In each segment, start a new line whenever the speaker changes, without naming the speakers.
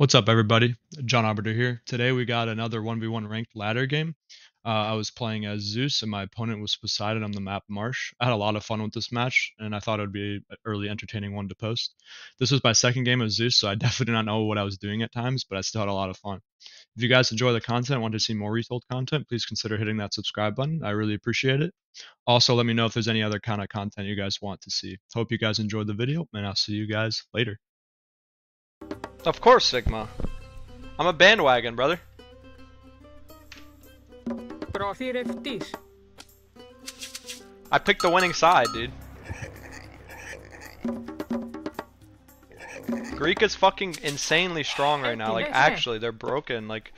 What's up, everybody? John Arbiter here. Today we got another 1v1 ranked ladder game. Uh, I was playing as Zeus and my opponent was Poseidon on the map Marsh. I had a lot of fun with this match and I thought it would be an early entertaining one to post. This was my second game of Zeus, so I definitely did not know what I was doing at times, but I still had a lot of fun. If you guys enjoy the content and want to see more retold content, please consider hitting that subscribe button. I really appreciate it. Also, let me know if there's any other kind of content you guys want to see. Hope you guys enjoyed the video and I'll see you guys later.
Of course, Sigma. I'm a bandwagon, brother. I picked the winning side, dude. Greek is fucking insanely strong right now. Like, actually, they're broken. Like,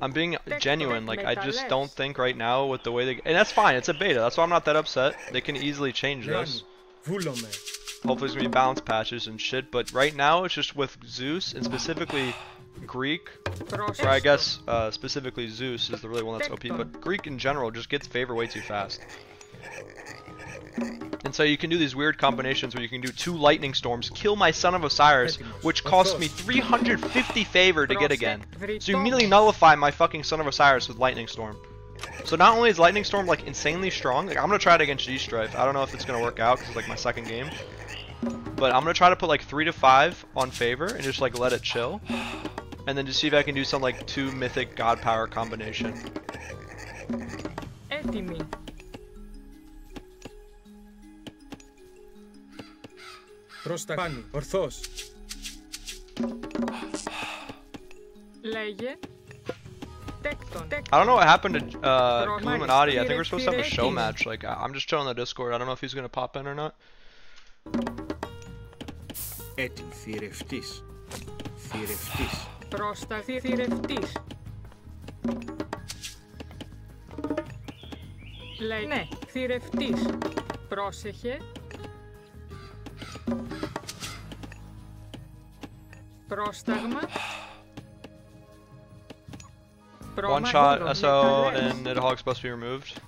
I'm being genuine. Like, I just don't think right now with the way they... And that's fine. It's a beta. That's why I'm not that upset. They can easily change this. Hopefully there's gonna be balance patches and shit, but right now it's just with Zeus and specifically Greek, or I guess uh, specifically Zeus is the really one that's OP, but Greek in general just gets favor way too fast. And so you can do these weird combinations where you can do two lightning storms, kill my son of Osiris, which costs me 350 favor to get again. So you immediately nullify my fucking son of Osiris with lightning storm. So not only is lightning storm like insanely strong, like I'm gonna try it against G-Strife. I don't know if it's gonna work out because it's like my second game. But I'm gonna try to put like three to five on favor and just like let it chill. And then just see if I can do some like two mythic god power combination.
Έτοιμη.
Προς τα πάνω, ορθώς.
Λέγε. Τέκτον.
I don't know what happened to uh, Illuminati. I think we're supposed to have a show match. Like I- I'm just chilling on the Discord. I don't know if he's gonna pop in or not.
Έτοιμη, θηρευτής. Θηρευτής.
Προς τα θηρευτής. Λέγε. Ναι, θηρευτής. Πρόσεχε. Πρόσταγμα.
One shot SO and Nidhogg supposed to be removed.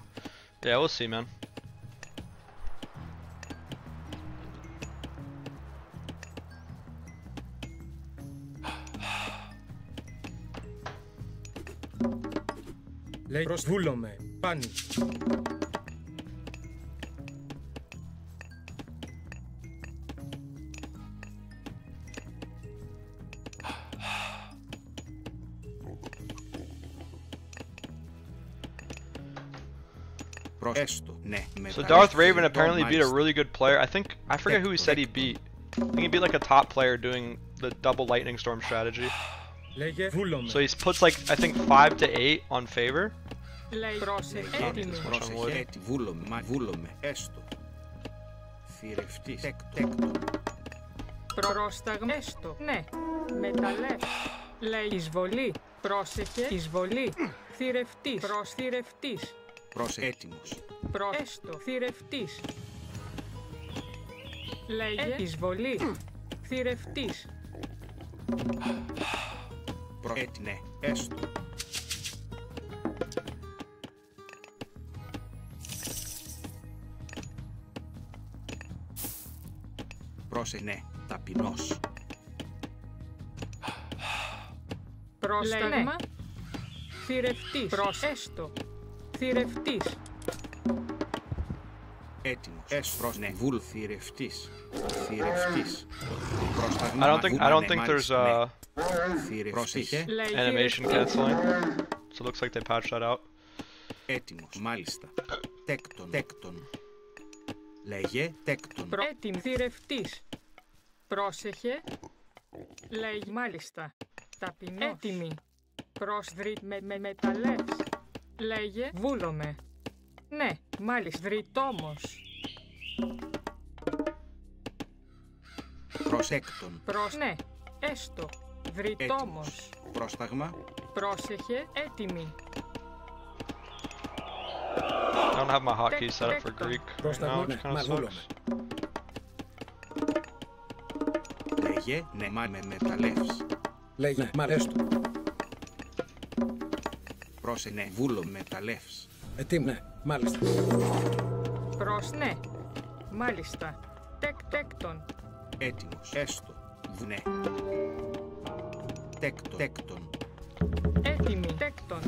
Yeah, we'll see, man.
Λέει προς βούλομαι. Πάνω. Προς έστω, ναι.
So Darth Raven apparently beat a really good player. I think I forget who he said he beat. I think he beat like a top player doing the double lightning storm strategy.
Λέγε βούλομαι.
So he puts like I think five to eight on favor.
Λέει πρόσεχε.
Not
Έτοιμη.
this much on wood.
Πρόσεχε, έτοιμη. Βούλομαι, μα βούλομαι. Έστω. Θηρευτής. Τέκτο. Τέκτο.
Πρόσταγμα. Έστω. Ναι. Μεταλλεύ. Λέει εισβολή. Πρόσεχε. Εισβολή. Θηρευτής. Προσθηρευτής.
Προς έτοιμος.
Προ... Έστω. Θηρευτής. Λέγε. Εισβολή. Θηρευτής.
Προς έτι, ναι. Έστω. Πρόσε, ναι. Ταπεινός.
Πρόσταγμα. Θηρευτής. Προς... Έστω. Θηρευτής.
Έτοιμος. Έστω. Προς, ναι. Βουλ. Θηρευτής. Θηρευτής. Πρόσταγμα.
I don't think I don't think there's
μάλιστα,
uh
ναι. Θηρευτής. Πρόσεχε.
Λέει
animation
θηρευτής.
canceling. So it looks like they patched that out.
Έτοιμος. Μάλιστα. Τέκτον. Τέκτον. Λέγε τέκτον.
Προ... Έτοιμη. Θηρευτής. Πρόσεχε. Λέει μάλιστα. Ταπεινός. Έτοιμη. Πρόσδρη με, με μεταλλεύς. Λέγε βούλομαι. Ναι, μάλιστα. Δρυτόμος.
Προσέκτον.
Προς... Ναι, έστω. Δρυτόμος.
Έτοιμος. Πρόσταγμα.
Πρόσεχε. Έτοιμη.
I don't have my hotkeys set up for Greek right now, which kind of sucks.
Λέγε ναι μα με μεταλλεύς.
Λέγε, μ' αρέσει του.
Πρόσε ναι βούλο μεταλλεύς.
Ε, τι, ναι, μάλιστα.
Προς... Ναι, μάλιστα. Τεκ τέκτον.
Έτοιμος. Έστω. Βουνέ. Τέκτον. Τέκτον.
Έτοιμοι. Τέκτον.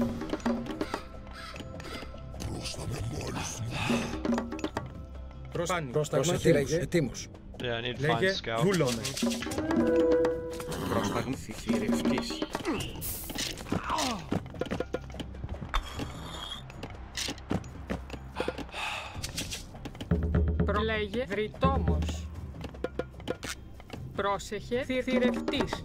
Πρόσπανη. Πρόσταγμα. Τι λέγε. Ετοίμος.
Yeah, I need to find
Λέγε.
scout.
Βούλομαι.
Πρόσταγμα θηρευτής.
Προλέγε. Βρυτόμος. Πρόσεχε. Θηρευτής.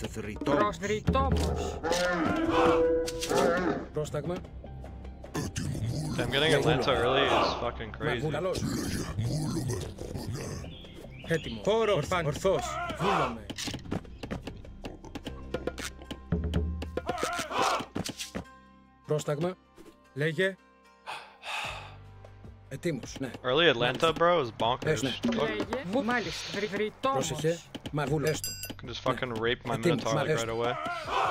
Λέγε θρθρητόμος.
Προσδρυτόμος.
Πρόσταγμα.
Damn, getting Atlanta early is fucking
Μα
crazy.
καλώς. Έτοιμο. Χώρο. Ορφάν. Ορθός. Βούλομαι. Πρόσταγμα. Λέγε. Ετοίμος. Ναι.
Early Atlanta, bro, is bonkers.
Yes, no.
Fuck,
Λέγε. Βου- Μάλιστα. Βρυ- Βρυτόμος.
Πρόσεχε. Μα βούλε. Έστω.
Can just fucking rape my
I think
Minotaur like
Mares-
right away.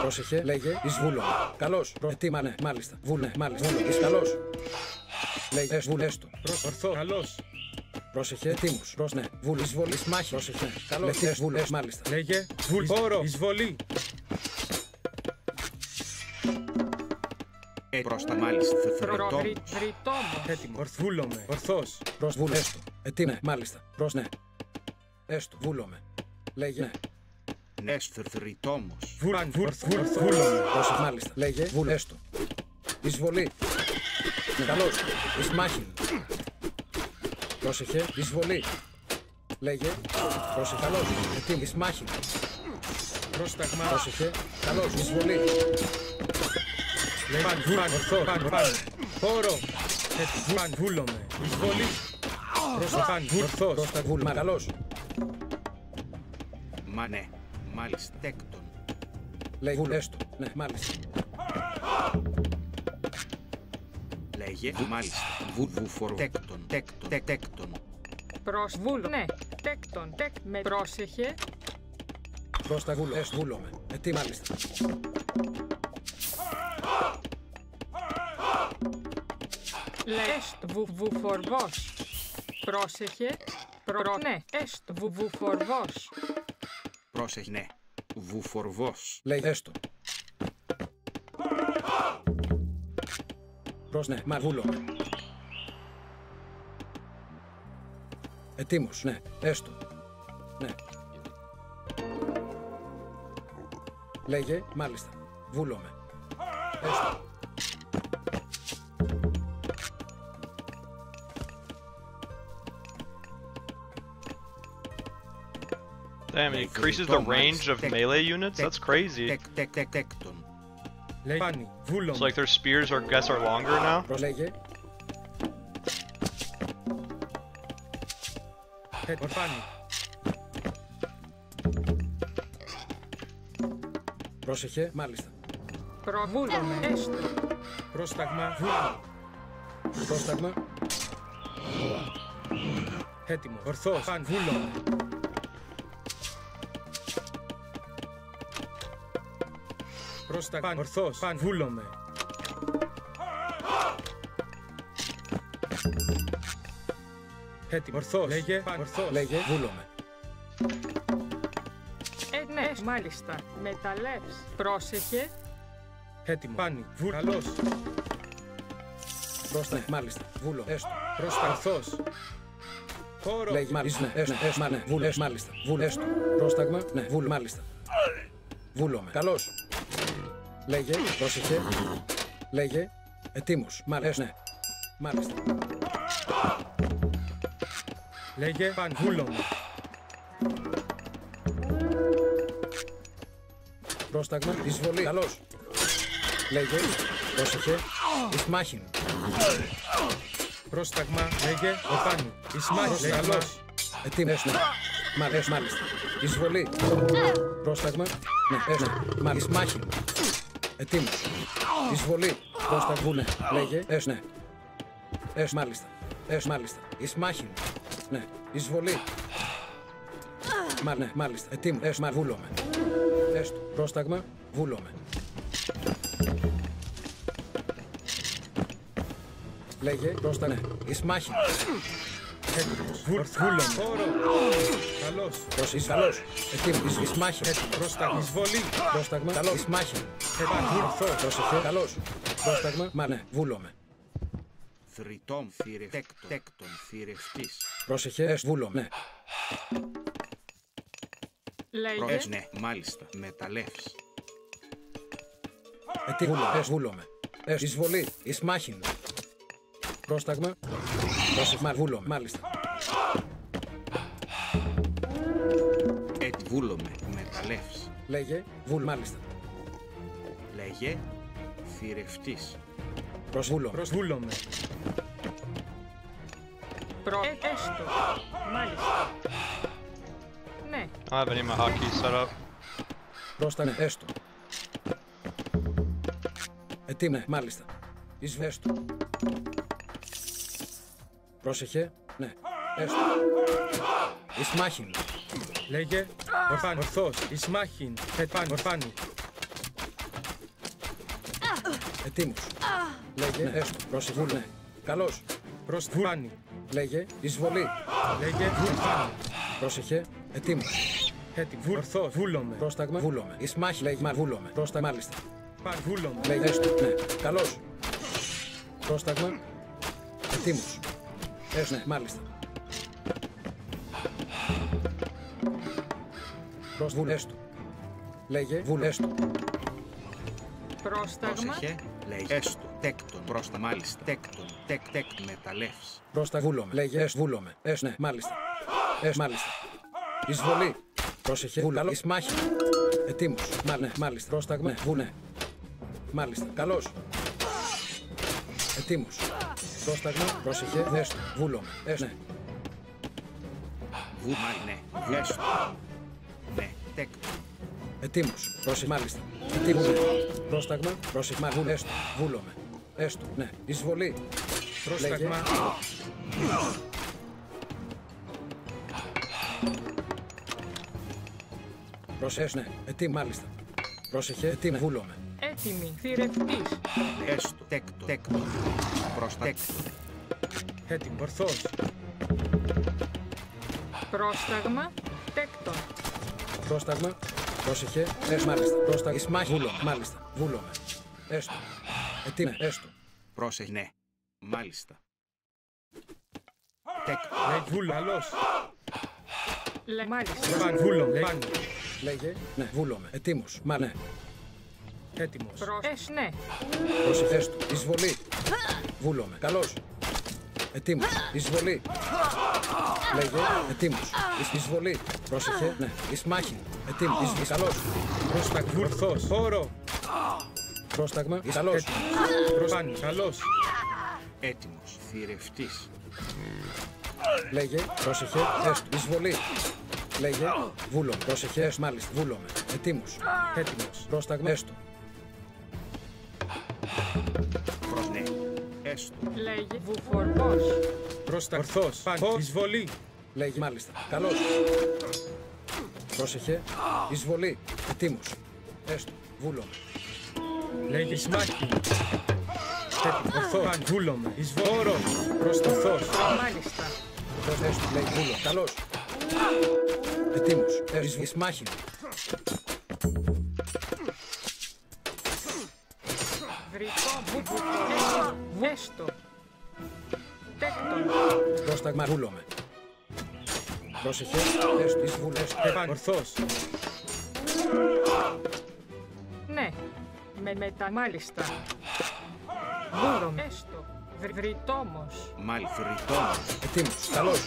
Πρόσεχε. Λέγε. Εις βούλομαι. Καλώς. Προ... Ετοίμα. Ναι. Μάλιστα. Βούλε. Μάλιστα. Βούλε. Εις καλός. Λέγε. Ες βούλε. Έστω. Ορθό. Καλώς. Πρόσεχε. Ετοίμος. Προς ναι. Βούλε. Εισβολή. Εις μάχη. Πρόσεχε. Καλώς. Ες βούλε. Ες μάλιστα. Λέγε. Βούλ. Χώρο. Εισβολή.
Ε, Πρόστα μάλιστα θρθρητόμος.
Προδρυτόμος.
Έτοιμος. Ορθ, βούλομαι. Ορθός. Προς βούλε. Έστω. Ετοίμα. Ναι. Μάλιστα. Προς ναι. Έστω. Βούλομαι. Λέγε. Ναι.
Νες θρθρητόμος.
Βούλαν. Βούλομαι. Πρόσεχε. Μάλιστα. Λέγε. Βούλε. Έστω. Εισβολή. Ναι. Καλώς. Εις μάχη. Πρόσεχε. Εισβολή. Λέγε. Πρόσεχε. Καλώς. Ετοίμα. Εις μάχη. Πρόσταγμα. Πρόσεχε. Καλώς. Εισβολή. Λέγε. Παν. Βούλαν. Ορθός. Παν. Παν. Χώρο. Παν. Βούλομαι. Εισβολή. Πρόσεχε. Παν. Ορθός. Πρόστα. Βούλμα. Καλώς.
Μα ναι. Μάλιστα. Τέκτον.
Λέγε. Βούλε. Έστω. Ναι. Μάλιστα.
Λέγε. Μάλιστα. Βου βου φορ. Τέκτον. Τέκτον. Τέκ- Τέκτον.
Προς βούλο. Ναι. Τέκτον. Τεκ. Με πρόσεχε.
Πρόστα. Βούλο. Έστω. Βούλομαι. Ε, τι μάλιστα.
Λέει. Έστω. Βου, βουφορβός. Πρόσεχε. Προ, ναι. Έστω. Βου, βουφορβός.
Πρόσεχε. Ναι. Βου φορβός.
Λέει έστω. Προς ναι, μα βούλομαι. Ετοίμος, ναι, έστω. Ναι. Λέγε, μάλιστα. Βούλομαι. Έστω.
It
Like,
increases the
Thomas,
range of
tech-
melee units?
Τεκ-
That's crazy.
Τεκ τεκ τεκ τέκτον.
Λέει πάνι, βούλομαι.
So like their spears or guess are longer now?
Προς λέγε. Ορφάνι. Πρόσεχε, μάλιστα.
Προβούλομαι. Έστω.
Πρόσταγμα. Βούλο. Πρόσταγμα. Έτοιμο. Ορθός. Παν. Βούλο. Πρόσταγμα. Παν. Ορθός. Παν. Βούλομαι. Έτοιμο. Ορθός. Λέγε. Παν. Ορθός. Λέγε. Βούλομαι.
Ε, ναι. Μάλιστα. Μεταλλεύς. Πρόσεχε.
Έτοιμο. Πάνι. Βούλ. Καλός. Πρόστα. Μάλιστα. Βούλο. Έστω. Πρόστα. Ορθός. Χώρο. Λέγει μάλιστα. Ναι, έστω. Έστω. Μα, ναι. Βούλ. Έστω. Μάλιστα. Βούλ. Έστω. Πρόσταγμα. Ναι. Βούλ. Μάλιστα. Βούλομαι. Καλός. Λέγε. Πρόσεχε. Λέγε. Ετοίμος. Μάλιστα. Ναι. Μάλιστα. Λέγε. Παν. Βούλομαι. Πρόσταγμα. Εισβολή. Καλώς. Λέγε. Πρόσεχε. Εις μάχην. Πρόσταγμα. Λέγε. Οφάνι. Εις μάχην. Καλώς. Ετοίμος. Ναι. Μ' αρέσει μάλιστα. Εισβολή. Πρόσταγμα. Ναι. Έστω. Μα εις μάχην. Ετοίμος. Εισβολή. Πρόσταγμα. Ναι. Λέγε. Έσ. Ναι. Έσ. Μάλιστα. Έσ. Μάλιστα. Εις μάχην. Ναι. Εισβολή. Μα ναι. Μάλιστα. Ετοίμος. Έσ. Μα βούλομαι. Έστω. Πρόσταγμα. Βούλομαι. Λέγε, πρόστα, ναι. Εις μάχη.
Έτοιμος. Βούλωμε. Όρο. Καλός.
Προς εις καλός. Ετοίμος. Εις, εις μάχη.
Πρόσταγμα. Εισβολή.
Πρόσταγμα. Καλός. Εις μάχη.
Επανήλθω.
Πρόσεχε. Καλός. Πρόσταγμα. Μα ναι. Βούλομαι.
Θρητόμ θηρευτέκτον. Τέκτον θηρευτής.
Πρόσεχε. Εσ βούλομαι. Ναι.
Λέγε.
Προς ναι, μάλιστα. Μεταλλεύς.
Ετί βούλομαι. Εσ βούλομαι. Εσ εισβολή. Εις μάχη. Πρόσταγμα. Πρόσεχε. Μα βούλομαι. Μάλιστα.
Ετ βούλομε. Μεταλλεύς.
Λέγε. Βούλ. Μάλιστα.
Λέγε. Θηρευτής.
Προς βούλομαι.
Προσβούλομαι.
Προ... Ε, έστω. Μάλιστα. Ναι.
I don't have any of my hotkeys set up.
Πρόστα ναι. Έστω. Ετί ναι. Μάλιστα. Εις έστω. Πρόσεχε. Ναι. Έστω. Εις μάχη.
Λέγε. Ορφάνη. Ορθός. Ισμάχιν. Επάν. Ορφάνη.
Ετοίμος. Λέγε. Ναι. Έστω. Πρόσεχε. Βούλ. Ναι. Καλός.
Προσβάνη.
Λέγε. Εισβολή.
Λέγε. Ορφάνη.
Πρόσεχε. Ετοίμος.
Έτοιμο. Ορθός. Βούλομαι.
Πρόσταγμα. Βούλομαι. Εις μάχη. Λέγε. Μα βούλομαι. Πρόστα. Μάλιστα.
Παν. Βούλομαι.
Λέγε. Έστω. Ναι. Καλός. Πρόσταγμα. Ετοίμος. Έστω. Ναι. Μάλιστα. Προς βούλ. Έστω. Λέγε. Βούλ. Έστω.
Πρόσταγμα.
Πρόσεχε. Λέγε. Έστω. Τέκτον. Πρόστα μάλιστα. Τέκτον. Τεκ τεκ μεταλλεύς.
Πρόστα βούλομαι. Λέγε. Έστω. Βούλομαι. Έστω. Ναι. Μάλιστα. Έστω. Μάλιστα. Εισβολή. Πρόσεχε. Βούλ. Καλός. Εις μάχη. Ετοίμος. Μα, ναι. Μάλιστα. Πρόσταγμα. Ναι. Βούλ. Ναι. Μάλιστα. Καλός. Ετοίμος. Πρόσταγμα. Πρόσεχε. Έστω. Βούλομαι. Έστω. Ναι.
Βου. Μάλι ναι. Έστω. Ναι. Τέκτον.
Ετοίμος. Πρόσεχε. Μάλιστα. Ετοίμος. Ναι. Πρόσταγμα; Πρόσεχε. Μα, βούλ. Έστω. Βούλομαι. Έστω. Ναι. Εισβολή.
Πρόσταγμα.
Πρόσεχε. Ναι. Ετοίμ. Μάλιστα. Πρόσεχε. Ετοίμ. Βούλομαι.
Έτοιμη. Θηρευτής.
Έστω. Τέκτον. Τέκτον. Πρόστα. Τέκτον.
Έτοιμο. Ορθός.
Πρόσταγμα. Τέκτον.
Πρόσταγμα. Πρόσεχε. Έστω. Μάλιστα. Πρόσταγμα. Εις μάχη. Βούλομαι. Μάλιστα. Βούλομαι. Έστω. Ετοίμ. Ναι. Έστω.
Πρόσεχε. Ναι. Μάλιστα. Τέκτον.
Λέγε. Βούλο. Καλός.
Λε. Μάλιστα.
Παν. Βούλομαι. Παν.
Λέγε. Ναι. Βούλομαι. Ετοίμος. Μα ναι.
Έτοιμος.
Προ... Εσ, ναι.
Πρόσεχε. Έστω. Εισβολή. Βούλομαι. Καλός. Ετοίμος. Εισβολή. Λέγε. Ετοίμος. Εις εισβολή. Πρόσεχε. Ναι. Εις μάχη. Ετοίμος. Εις, εις καλός.
Πρόσταγμα. Ορθός. Όρο.
Πρόσταγμα. Εις καλός.
Προσβάνη. Καλός.
Έτοιμος. Θηρευτής.
Λέγε. Πρόσεχε. Έστω. Εισβολή. Λέγε. Βούλομαι. Πρόσεχε. Έστω. Μάλιστα. Βούλομαι. Ετοίμος.
Έτοιμος.
Πρόσταγμα. Έστω.
Προς ναι. Έστω.
Λέγε. Βουφορμός.
Πρόστα. Ορθός. Παν. Εισβολή.
Λέγε. Μάλιστα. Καλός. Πρόσεχε. Εισβολή. Ετοίμος. Έστω. Βούλομαι.
Λέγε. Ισμάχιν. Έτοιμο. Ορθός. Παν. Βούλομαι. Εισβολή. Όρο. Πρόστα. Ορθός.
Μάλιστα.
Πώς έστω. Λέγε. Βούλω. Καλός. Ετοίμος. Έστω. Εις μάχη.
Βρυτό. Βουφορμός. Έστω. Τέκτον.
Πρόσταγμα. Βούλομαι. Πρόσεχε. Έστω. Εις βούλω. Έστω.
Παν. Ορθός.
Ναι. Με μετα... Μάλιστα. Βούλομαι. Έστω. Βρ- Βρυτόμος.
Μάλι. Θρητόμος.
Ετοίμος. Καλός.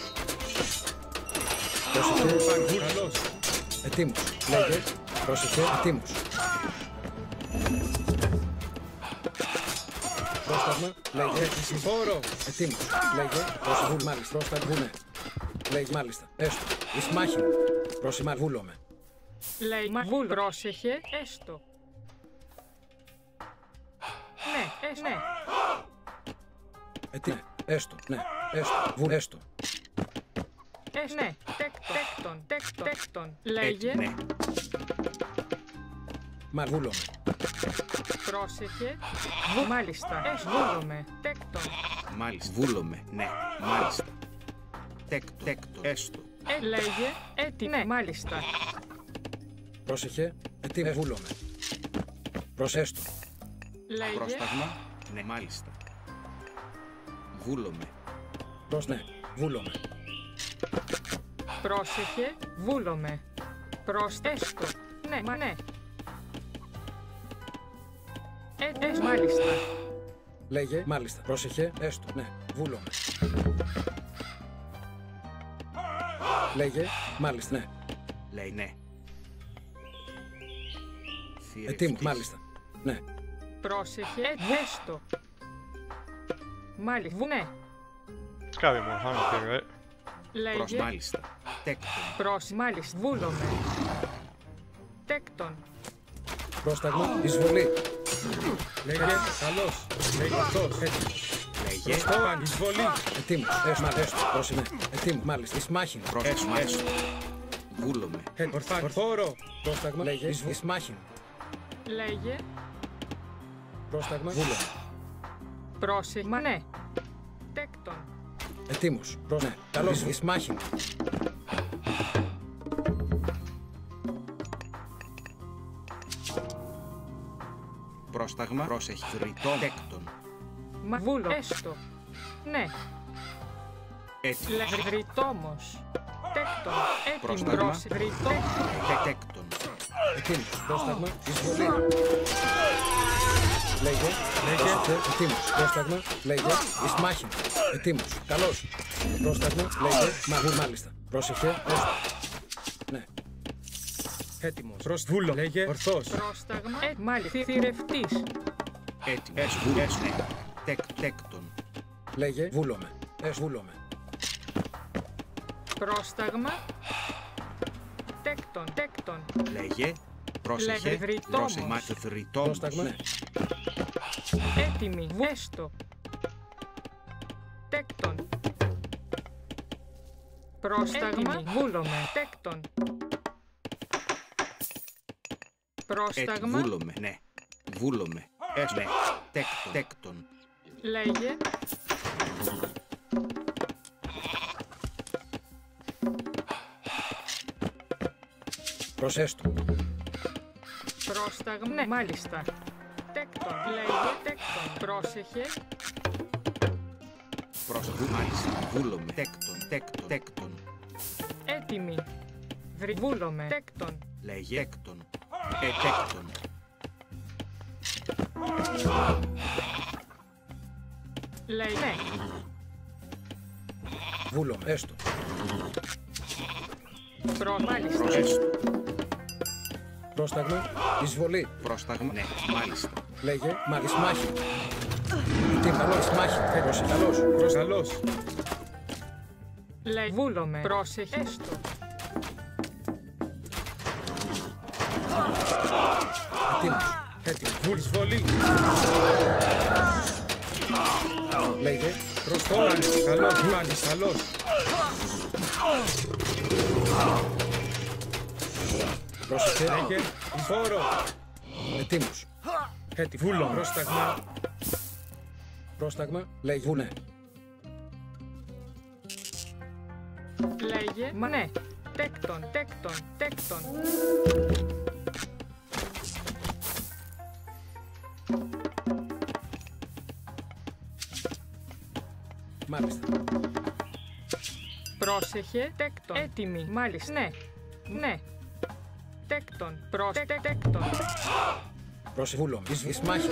Πρόσεχε.
Παν. Βούλ. Καλός.
Ετοίμος. Λέγε. Πρόσεχε. Ετοίμος. Πρόσταγμα. Λέγε.
Όρο.
Ετοίμος. Λέγε. Πρόσεχε. Βούλ. Μάλιστα. Πρόσταγμα. Βούνε. Λέγε. Μάλιστα. Έστω. Εις μάχη. Πρόσεχε. Μάλιστα. Βούλομαι.
Λέει μα βούλ. Πρόσεχε. Έστω. Ναι. Έστω. Ναι.
Ετοίμος. Έστω. Ναι. Έστω. Βούλ. Έστω.
Έστω. Ναι. Τέκτον. Τέκτον. Τέκτον. Τέκτον. Λέγε.
Ναι.
Μα βούλομαι.
Πρόσεχε. Βου... Μάλιστα. Έστω. Βούλομαι. Τέκτον.
μάλιστα. Βούλομαι, ναι, μάλιστα. Τέκτο, τέκτο, έστω.
Ε, λέγε, έτοιμο. Ναι, μάλιστα.
Πρόσεχε. Ετοίμο. Βούλομαι. Προσέστο.
Λέγε,
Πρόσταγμα, ναι, μάλιστα. Βούλομαι,
Προς ναι. Βούλομαι.
πρόσεχε, βούλομαι. Προσέστο. Ναι, μα ναι. Ε, ε, μάλιστα.
Λέγε. Μάλιστα. Πρόσεχε. Έστω. Ναι. Βούλομαι. Λέγε. Μάλιστα. Ναι.
λέει ναι.
Ετοίμο.
Θηρευτής.
Μάλιστα. Ναι.
Πρόσεχε, ε, έστω. Μάλιστα, βου- ναι.
It's gotta be more hung up here, right?
Προς
Λέγε,
μάλιστα. Τέκτον.
προς, μάλιστα, βούλομαι. Τέκτον.
Πρόσταγμα. Εισβολή.
Λέγε, καλός. Λέγε, ορθός. Έτοιμος.
Λέγε,
Προστό, εισβολή.
Ετοίμο. Έστω. Μάλιστα. Έστω. Πρόσεχε. Ναι. Ετοίμο. Μάλιστα. Ισμάχιν.
πρόσταγμα, έστω. Βούλομαι,
Ε, Ορθά, ορθόρο.
Πρόσταγμα. Λέγε. Εισβ- Ισμάχιν.
Λέγε,
Πρόσταγμα. Βούλομαι.
πρόσεχε, μα ναι. Τέκτον.
Ετοίμος. Προς ναι. Καλώς. Ισμάχιν.
πρόσταγμα, πρόσεχε. Θρητό, τέκτον.
Μα βούλο, έστω. Ναι,
Έτοιμος.
λέγε, βρυτόμος. Τέκτον. Έτοιμος,
Πρόσταγμα.
πρόσεχε, βρυτό.
Τε- Τέκτον.
Ετοίμος. Πρόσταγμα. Εισβολή. Λέγε.
Λέγε.
Πρόσεχε. Ετοίμος. Πρόσταγμα. Λέγε. Ισμάχιν. Ετοίμος. Καλώς. Πρόσταγμα. Λέγε. Μαγού. Μάλιστα. Πρόσεχε. Έστω. Ναι.
Έτοιμος. Προς βούλο. Λέγε, ορθός.
Πρόσταγμα. Ε, μάλιστα, θηρευτής.
Έτοιμος. Βούλος, ναι. Τεκ- Τέκτον.
Λέγε. Βούλομαι. Έστω. Βούλομαι.
Πρόσταγμα. Τέκτον, τέκτον.
Λέγε, πρόσεχε.
Λέγε, βρυτόμος.
Πρόσεχε, μάτι θρητόμος.
Πρόσταγμα. Ναι.
Έτοιμη, έστω. Τέκτον. Πρόσταγμα. Βούλομαι. Τέκτον. Πρόσταγμα.
Έτοιμο. Βούλομαι, ναι. Βούλομαι. Έστω. Ναι. Τέκτον. Τέκτον.
Λέγε.
Προσέστο.
Πρόσταγμα. Ναι, μάλιστα. Τέκτον. Λέγε. Τέκτον. Πρόσεχε.
Πρόσεχε. Μάλιστα. Βούλομαι. Τέκτον. Τέκτον. Τέκτον.
Έτοιμη. Βρυ... Βούλομαι. Τέκτον.
Λέγε. Τέκτον. Ε, τέκτον.
Λέγε. Ναι.
Βούλομαι. Έστω.
Προ... Μάλιστα.
Προσέστο.
Πρόσταγμα. Εισβολή.
Πρόσταγμα. Ναι. Μάλιστα.
Λέγε. Μα. Ισμάχιν. Τι καλός. Ισμάχιν. Πρόσεχε. Καλώς.
Προς καλός.
Λέγε. Βούλομαι. Πρόσεχε. Έστω.
Ετοίμος.
Έτοιμος. Βούλ, εισβολή. Προς το καλός, μάλιστα, καλός.
Πρόσεχε.
Λέγε, εισφόρο.
Ετοίμος.
Έτοιμο. Βούλο. Πρόσταγμα.
Πρόσταγμα. Λέγε. Βουνέ.
Λέγε. Μα ναι. Τέκτον. Τέκτον. Τέκτον.
Μάλιστα.
Πρόσεχε. Τέκτον. Έτοιμη. Μάλιστα. Ναι. Ναι. Τέκτον. Πρόσεχε. Τέκτον.
Πρόσεχε. Βούλομαι. Εις, ισμάχιν.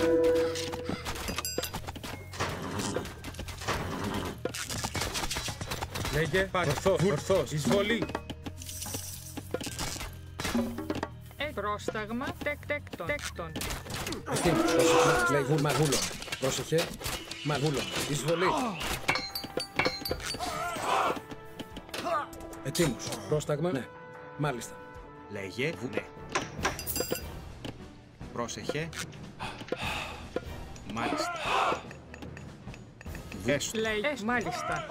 Λέγε, ορθός, ορθός. Εισβολή.
Ε, πρόσταγμα. Τεκ, τέκτον. Τέκτον.
Ετοίμος. Πρόσεχε. Λέγε. Βου- Μας. Βούλομαι. Πρόσεχε. Μα. Βούλομαι. Εισβολή. Ετοίμος. Πρόσταγμα. Ναι. Μάλιστα.
Λέγε. Βου... Ναι. Πρόσεχε. Μάλιστα. Έστω.
Λέγε. Ε, μάλιστα.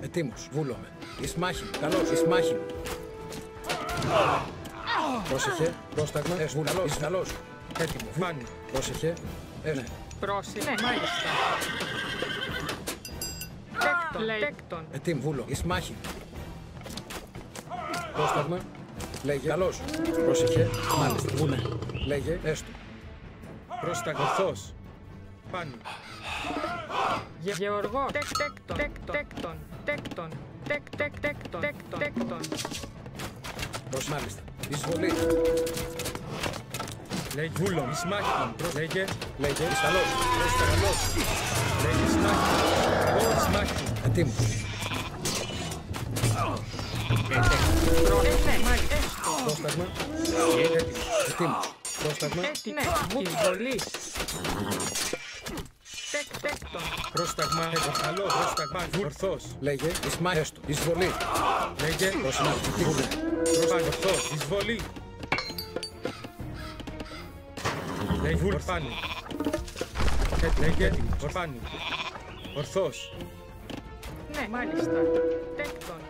Ετοίμος. Βούλομαι. Ισμάχιν. Καλώς. Ισμάχιν. Πρόσεχε. Πρόσταγμα. Έστω. Καλώς. Καλώς.
Έτοιμος. Φάνη.
Πρόσεχε. Ε, ναι.
Πρόσεχε. Ναι, μάλιστα. Τέκτον. Λέει. Τέκτον.
Ετοίμ, βούλο. Εις μάχη. Πρόσταγμα. Λέγε. Καλώς. Πρόσεχε. Μάλιστα. Βούνε. Λέγε. Έστω.
Πρόσταγμα. Ορθός. Πάνι.
Γε- Γεωργός. Τεκ, τέκτον. Τέκτον. Τέκτον. Τέκτον. Τεκ, τεκ, τέκτον. Τέκτον. Τέκτον.
Προς μάλιστα. Εισβολή.
Λέγε. Βούλο. Εις μάχη. Προς. Λέγε.
Λέγε. Εις καλώς.
Πρόστα. Καλός. Λέγε. Μάχη.
Ετοίμ.
Προ. Ε, ναι. Μάλιστα. Έστω.
Πρόσταγμα. Ετοίμ. Πρόσταγμα.
Έτι. Ναι. Μου. Εισβολή. Τεκ, τέκτον.
Πρόσταγμα. Έχω. Καλό. Πρόσταγμα. Βούλ. Ορθός.
Λέγε. Εις μάχη. Έστω. Εισβολή.
Λέγε.
Προς μάλιστα. Βούνε.
Πρόσταγμα. Ορθός. Εισβολή. Λέγε. Βούλ. Ορφάνι. Ε, Λέγε. Ορφάνι. Ορθός.
Ναι. Μάλιστα. Τέκτον.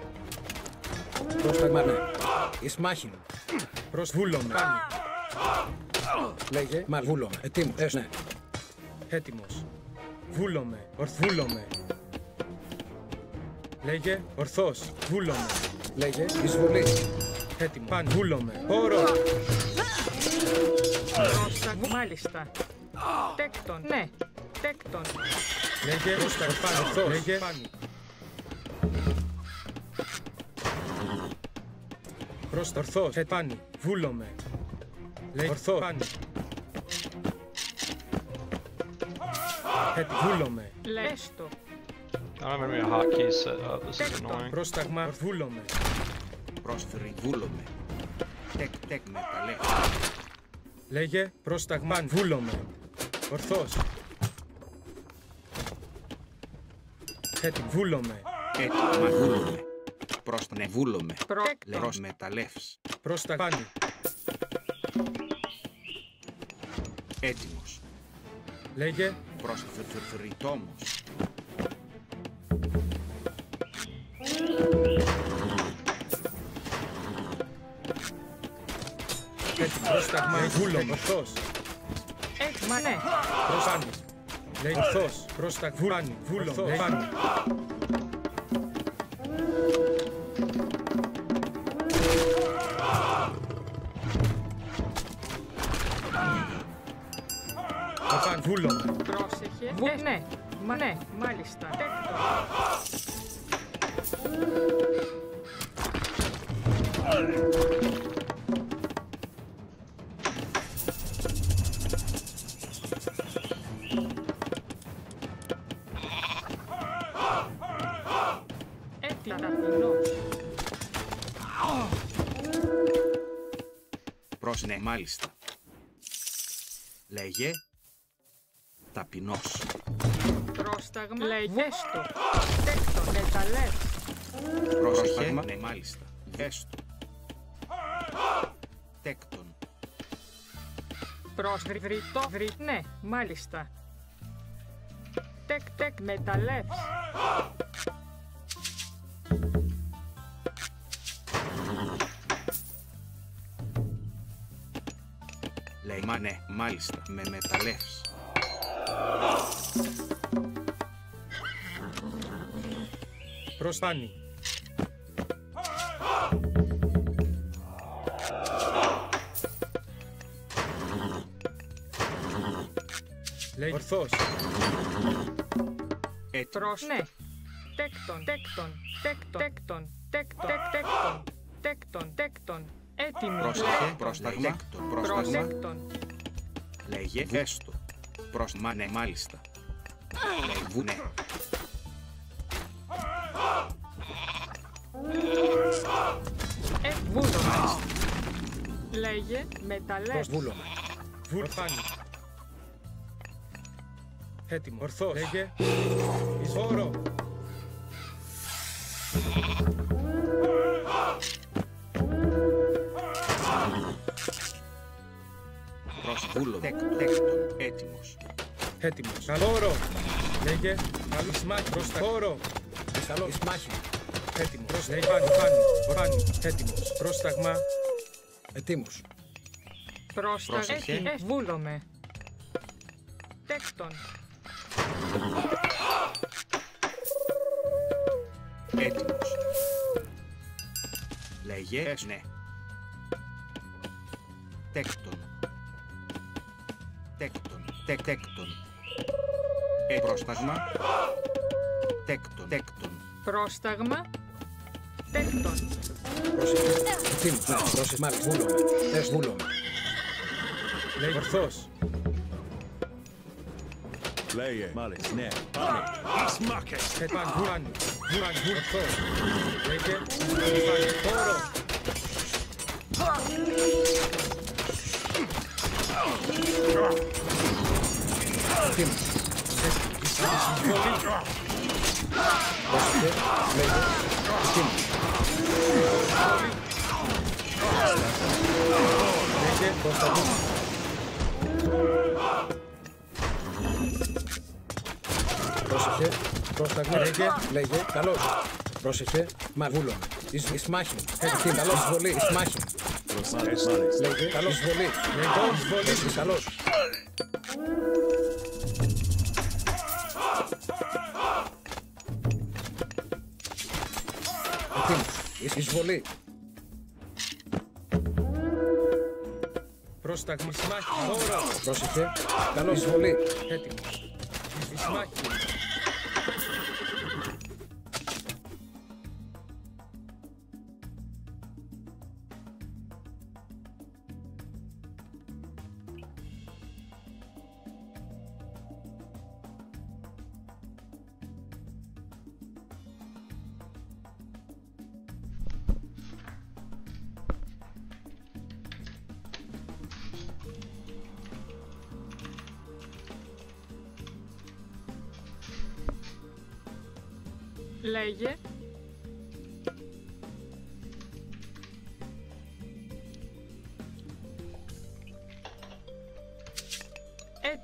Πρόσταγμα. Ναι. Εις μάχη.
Προς βούλομαι. Πάνι.
Λέγε. Μάλ. Βούλο. Ετοίμ. Έστω. Ναι.
Έτοιμος. Βούλομαι. Ορθβούλομαι. Λέγε. Ορθός. Βούλομαι.
Λέγε. Εισβολή.
Έτοιμος. Πάνι. Βούλομαι. Όρο.
Πρόσταγμα. Μάλιστα. Τέκτον. Ναι. Τέκτον.
Λέγε. Πρόσταγμα. Πάνι. Ορθός. Λέγε. Πάνι. Πρόστα. Ορθός. Ε, πάνι. Βούλομαι. Λέγε. Ορθό. Πάνι. Έτοιμο. Βούλομαι.
Λέει. Έστω.
I don't have any hotkeys set up. This is annoying.
Πρόσταγμα. Ορθβούλομαι.
Πρόσφερη βούλομαι. Τεκ τεκ μεταλλεύς.
Λέγε. Πρόσταγμα. Πάνι. Βούλομαι. Ορθός. Έτοιμο. Βούλομαι.
Έτοιμα βούλομαι. Προς τον
ευούλομε.
Προς μεταλλεύς.
Προς τα πάνω.
Έτοιμος.
Λέγε.
Προς
θρητόμος. Πρόσταγμα ευούλομε. Ορθός.
Μα ναι.
Προς πάνω. Λέγε. Ορθός. Πρόσταγμα. Βούλομε. Πάνω. Πάνι. Απάν. Βούλομαι.
Πρόσεχε. Βου... Ε, ναι. Μα ναι. Μάλιστα. Τέκτον. Έτοιμα. Ταπεινός.
Προς ναι μάλιστα. Λέγε. Ταπεινός.
Πρόσταγμα. Λέει. Έστω. Τέκτον. Μεταλλεύς.
Πρόσταγμα. Ναι μάλιστα. Έστω. Τέκτον.
Προσβριτό. Βρι... Ναι. Μάλιστα. Τεκ. Τεκ. Μεταλλεύς.
Λέει μα ναι μάλιστα. Με μεταλλεύς.
Προς πάνι. Λέγε. Ορθός.
Έτοιμος.
Προς. Ναι. Τέκτον. Τέκτον. Τέκτον. Τέκτον. Τέκτον. Τεκ, Τέκτον. Τέκτον. Τέκτον. Έτοιμη.
Πρόσεχε. Πρόσταγμα. Τέκτον. Πρόσταγμα.
Τέκτον.
Λέγε. Έστω. Προς μα ναι μάλιστα. Λέει βουνέ.
Ε, βούλο. Λέγε. Μεταλλεύς.
Προς βούλο.
Βουλ πάνι. Έτοιμο. Ορθός. Λέγε. Εισφόρο.
Προς βούλο. Τεκ τέκτον. Έτοιμος.
Έτοιμος. Χαλόρο. Λέγε. Καλό σημάδι. Προ τα χώρο.
Καλό
σημάδι. Έτοιμος. Λέγε. Πάνι. Πάνι. Πάνι. Έτοιμος. Πρόσταγμα.
Έτοιμος.
Πρόσταγμα. Βούλομαι. Τέκτον.
Έτοιμος. Λέγε. Ναι. Τέκτον. Τέκτον. Τέκτον. Ε, πρόσταγμα. Τέκτον. Τέκτον.
Πρόσταγμα. Τέκτον.
Πρόσεχε. Ευθύνη. Να, πρόσεχε. Μάλιστα. Βούλομαι. Θες βούλομαι.
Λέγε ορθός.
Λέγε. Μάλιστα. Ναι.
Ε, παν, βουλάνι. Βουλάνι, βουλ, ορθός. Λέγε, βουλάνι, χώρο.
Ευθύνη.
Βολή.
Πρόσεχε. Λέγε. Ευθύνη.
Λέγε,
Πρόσταγμα. Πρόσεχε. Πρόσταγμα.
Λέγε.
Λέγε. Καλώς. Πρόσεχε. Μα βούλομαι. Εις, εις μάχη. Ευθύνη. Καλώς. Εισβολή. Εις μάχη.
Μάλιστα.
Λέγε. Καλώς. Εισβολή.
λέγε, εισβολή.
Εις καλώς. Εισβολή.
Πρόσταγμα, σμάχη, χώρο.
Πρόσεχε. Καλώς. Εισβολή.
Έτοιμος. Σμάχη.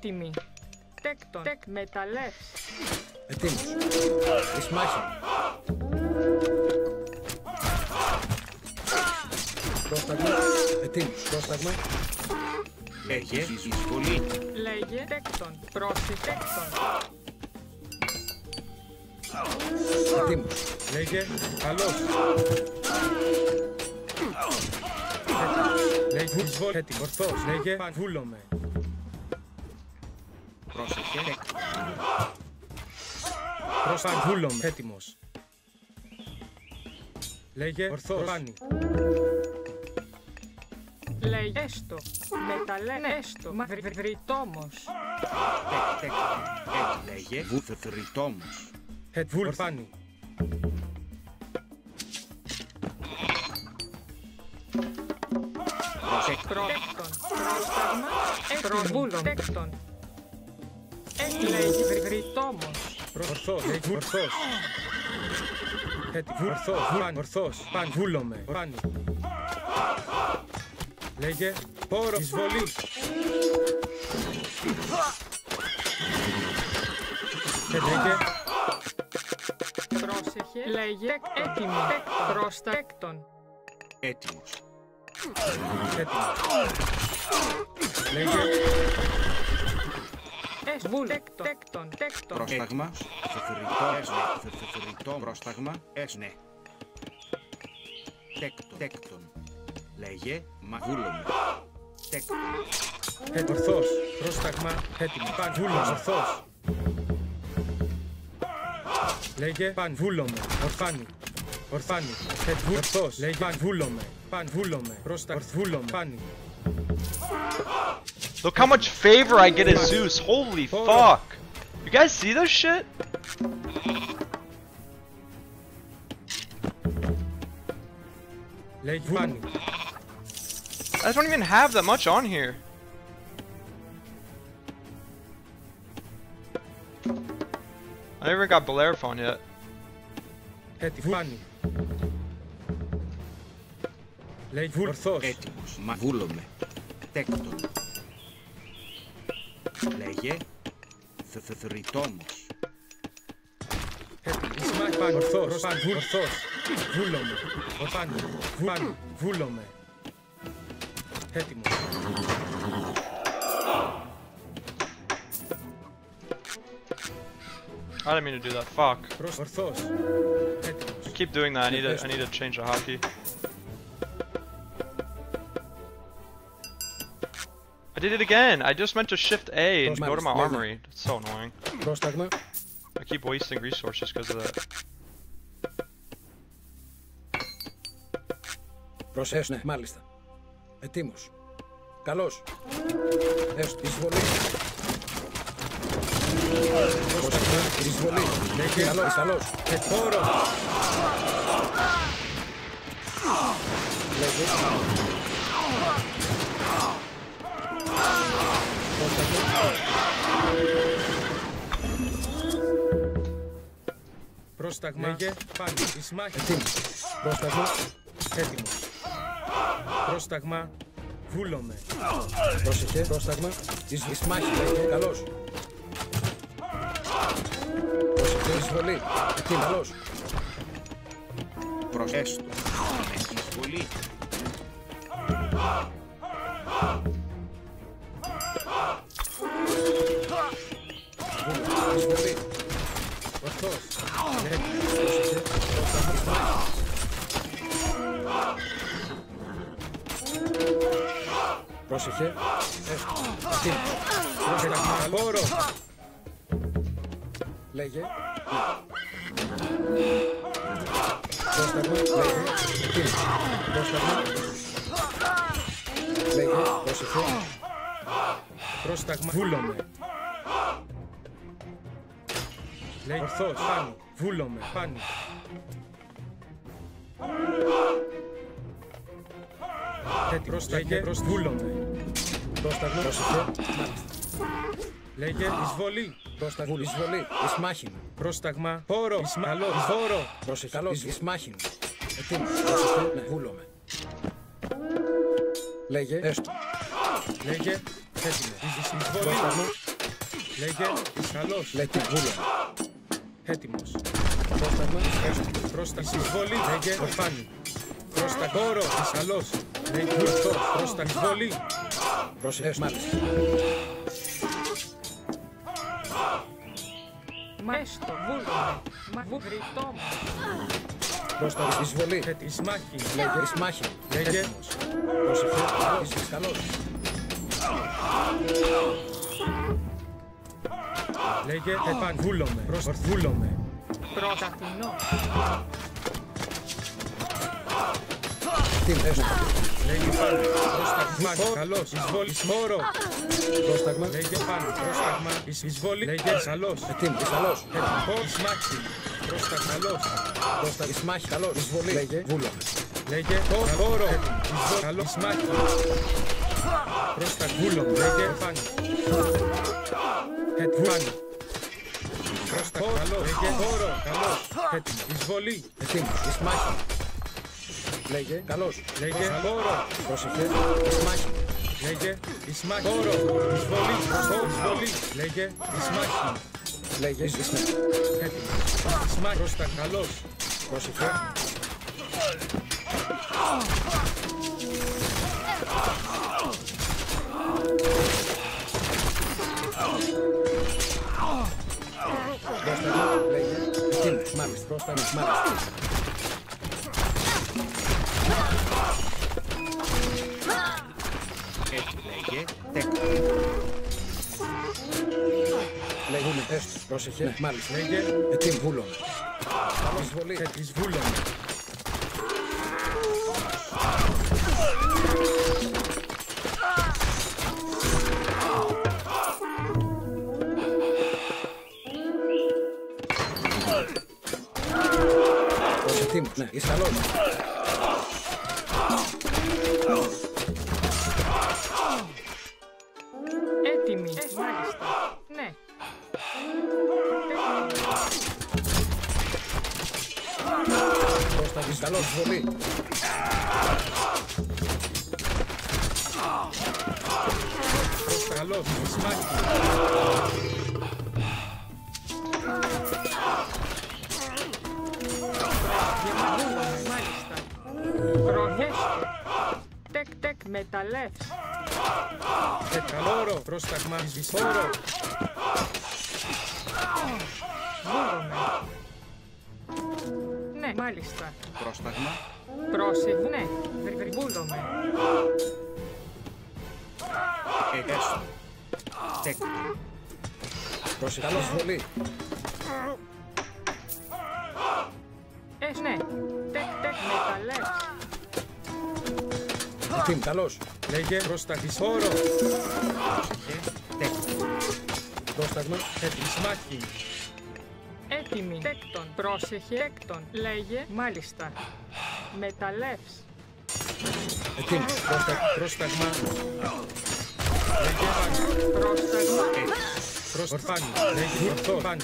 Έτοιμη. Τέκτον. Τεκ. Μεταλλεύς.
Ευθύνη. Εις μάχη. Πρόσταγμα. Ευθύνη. Πρόσταγμα.
Λέγε εισβολή.
Λέγε. Τέκτον. Πρόσι. Τέκτον.
Ευθύνη.
Λέγε, καλός. Λέγε, εισβολή. Έτοιμο, ορθός. Λέγε, παν, βούλομαι.
Πρόσεχε. Τέκτον.
Πρόστα, βούλομαι. Έτοιμος. Λέγε, ορθός. Πάνι.
Λέγε. Έστω. Μεταλλεύς. Έστω. Μα βρ- βρ- βρυτόμος.
Τεκ τέκτον. Εκ λέγε βουθριτόμος.
Ετ, βουλ, πάνι.
Προσέχ.
Τέκτον. Πρόσταγμα. Έτοιμη. Τέκτον. Έτοιμη. Λέγε. βρ- βρυτόμος.
Ορθός, λέγε, ορθός. Έτοιμο, ορθός, πάνι, ορθός. Πάνι, βούλομαι. Πάνι. Λέγε, πόρο, εισβολή. Ε, λέγε,
Πρόσεχε. Λέγε. Τεκ. Έτοιμη. Τέκτον. Πρόστα. Τέκτον.
Έτοιμος.
έτοιμο. Λέγε,
Έστω. Βουλ. Τέκτον. Τέκτον. Τέκτον.
Πρόσταγμα. Θρητό. Έσνε. Θρητό. Πρόσταγμα. Έσνε. Τέκτον. Τέκτον. Λέγε μα βούλομαι. Τέκτον.
ε, ορθός. Πρόσταγμα, έτοιμο. Παν, βούλομαι, ορθός. Λέγε, παν, βούλομαι, ορφάνι. Ορφάνι, ε, βου, ορθός. Λέγε, παν, βούλομαι. Παν, βούλομαι. Πρόστα, ορθ, βούλομαι. Πάνι.
Look how much favor I get as Zeus. Holy fuck. You guys see this shit? I don't even have that much on here. I never got Bellerophon yet.
Late Λέγε, βουλ, ορθός.
Έτοιμος. Μα βούλομαι. Τέκτον. Λέγε θρητόμος.
Έτοιμο, Ισμάχ, πάνι, ορθός. Πάνι, βουλ, ορθός. Βούλομαι. Ορφάνι, βουλ, βούλομαι. Έτοιμος.
I didn't mean to do that. Fuck.
Προς, ορθός. Έτοιμος.
Keep doing that. I need to. I need to change the hotkey. I did it again. I just meant to shift A and
Those
go to my
matters,
armory. That's so annoying.
Πρόσταγμα.
I keep wasting resources because of that.
Προσές, ναι, μάλιστα. Ετοίμος. Καλός. Έστω, εισβολή. Πρόσταγμα, εισβολή.
Λέγε.
Καλός, καλός.
Και χώρο.
Λέγε. Πρόσταγμα.
Πρόσταγμα. Λέγε. Πάνω. Εις μάχης.
Ετοίμος. Πρόσταγμα.
Έτοιμος. Πρόσταγμα. Βούλομαι.
Πρόσεχε, πρόσταγμα. Εις, εις μάχη, λέγε. Καλός. Πρόσεχε, εισβολή. Ετοίμος. Καλός.
Προς έστω. Εισβολή.
Εισβολή. Πρόσεχε. Έστω. Ετοίμος.
Πρόσταγμα. Χώρο.
Λέγε. Πρόσταγμα. Λέγε. Ετοίμος. Πρόσταγμα. Λέγε. Πρόσεχε.
Πρόσταγμα. Βούλομαι. Λέγε. Ορθός. Πάνω. Βούλομαι. Πάνω. Έτοιμος. Λέγε. Προς βούλομαι.
Πρόσταγμα. Πρόσεχε.
Λέγε. Εισβολή.
Πρόσταγμα. Εισβολή. Εις μάχη.
Πρόσταγμα. Χώρο. Εις μα- Καλό. Χώρο.
Πρόσεχε. Καλός. Εις μάχη. Ετοίμος. Πρόσεχε. Ναι. Βούλομαι. Λέγε. Έστω.
Λέγε. Έτοιμο. Εις εισβολή.
Πρόσταγμα.
Λέγε. Εις καλός.
Λέγε. Βούλομαι.
Έτοιμος.
Πρόσταγμα. Έστω.
Πρόστα εισβολή. Λέγε. Ορφάνη. Πρόστα χώρο. Εις καλός. Λέγε. Ορθός. Πρόστα εισβολή.
Πρόσεχε. Μάλιστα.
Μέστο, βούλομαι. Μα βουβριτόμο.
Πρόσταγμα. Εισβολή.
Έτοιμος. Εις μάχη.
Λέγε. Εις μάχη.
Λέγε.
Έτοιμος. Πρόσεχε. Καλός. Εις καλός.
Λέγε. Επάν. Βούλομαι. Προς βούλομαι.
Πρωταθηνό.
Ετοίμος. Έστω.
Λέγε πάνω. Πρόσταγμα. Καλός. Εισβολή. Εις χώρο.
Πρόσταγμα.
Λέγε πάνω. Πρόσταγμα. Εις εισβολή. Λέγε. Εις καλός.
Ετοίμος. Εις καλός.
Έτοιμος. Εις μάχη. Πρόστα καλός.
Πρόσταγμα. Εις μάχη. Καλός. Εισβολή. Λέγε. Βούλομαι.
Λέγε. Χώρο. Εισβολή. Καλός. Εις μάχη. Πρόστα βούλομαι. Λέγε. Πάνω. Έτοιμος. Πάνω. Πρόστα καλός. Λέγε. Χώρο. Καλός. Έτοιμος. Εισβολή.
Ετοίμος. Εις μάχη. Λέγε. Καλός.
Λέγε. Χώρο.
Πρόσεχε. Εις μάχη.
Λέγε. Εις μάχη. Χώρο. Εισβολή. Χώρο. Εισβολή. Λέγε. Εις μάχη.
Λέγε. Εις εις μάχη.
Έτοιμος. Εις μάχη. Πρόστα καλός.
Πρόσεχε. Πρόσταγμα. Λέγε. Ετοίμος. Μάλιστα. Πρόσταγμα. Μάλιστα.
Λέγε.
Έστω. Πρόσεχε. Μάλιστα.
Λέγε.
Ετοίμος. Βούλομαι. Εισβολή.
Εις βούλομαι.
Πρόσεχε.
Μεταλλεύς.
Τεκαλόρο. Πρόσταγμα. Εις χώρο.
Βούλομαι. Ναι, μάλιστα.
Πρόσταγμα.
Πρόσεχε. Ναι. Βρυβρυβούλομαι.
έστω. Τέκτον.
Πρόσεχε. Καλώς Έτοιμοι. Καλώς.
Λέγε πρόσταγμα. Χώρο.
Πρόσεχε. Τέκτον.
Πρόσταγμα.
Έτοιμη. Μάχη.
Έτοιμη. Τέκτον. Πρόσεχε. Τέκτον. Λέγε. Μάλιστα. Μεταλλεύς.
Έτοιμοι.
Πρόστα- Πρόσταγμα. Λέγε παν.
Πρόσταγμα.
Προς ορφάνι. Λέγε ορθό. Παν.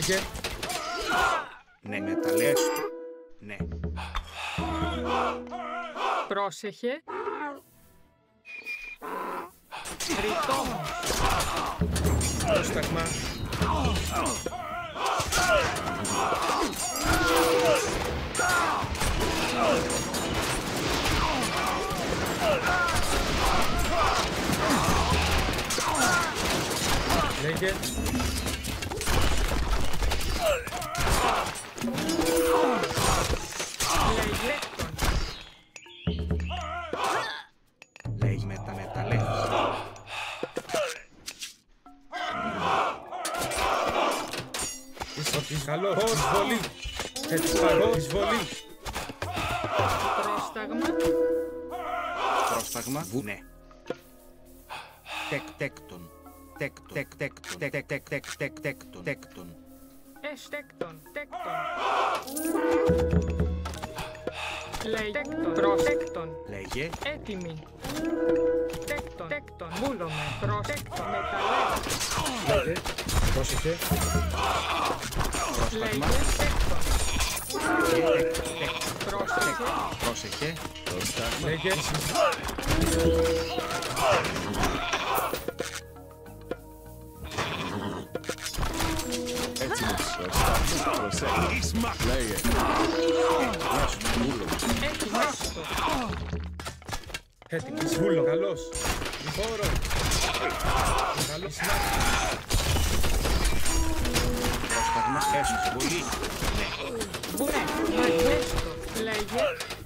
Βούλομαι. Καλώς.
Λέγε.
Λέγε
Ναι, μεταλλέστο. Ναι.
Πρόσεχε. Ρητόμος.
πρόσταγμα. Λέγε
Λέγε.
Τεκ τεκ τεκ τεκ τεκ τέκτον. Τέκτον.
Εσ, τέκτον. Τέκτον. Λέγε. Τέκτον. Πρόσεκτον.
Λέγε.
Έτοιμη. Τέκτον. Τέκτον. Βούλομαι. Πρόσεκτον. Μεταλλεύς.
Λέγε. Πρόσεχε.
Λέγε. Τέκτον.
Τέκτον. Τέκτον.
Πρόσεχε.
Πρόσεχε.
Λέγε
Έτσι με Προσέχει. Λέγε.
Έτοιμη. Άστο.
έτοιμη. Εισβούλω. Καλώς. Χώρο. Καλώς.
Πρόσταγμα. Έστω. Βολή.
Βουνέ. Μαγέστο. Λέγε.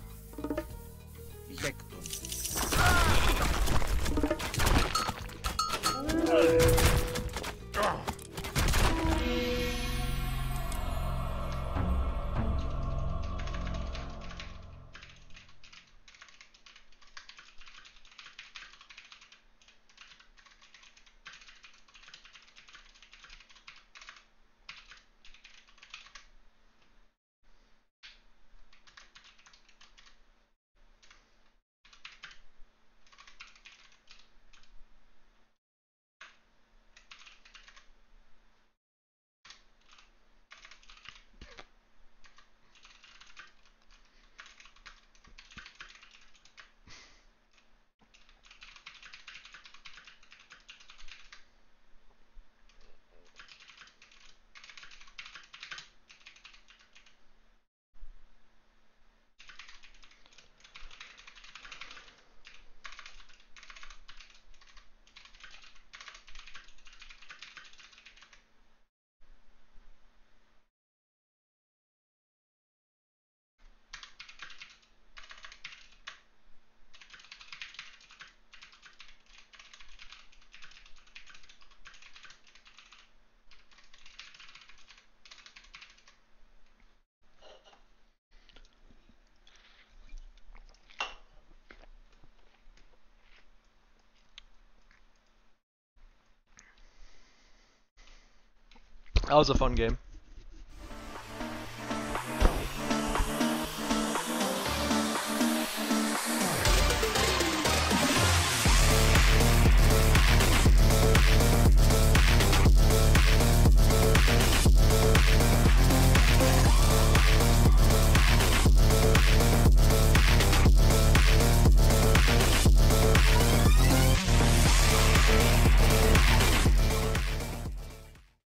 Was a fun game.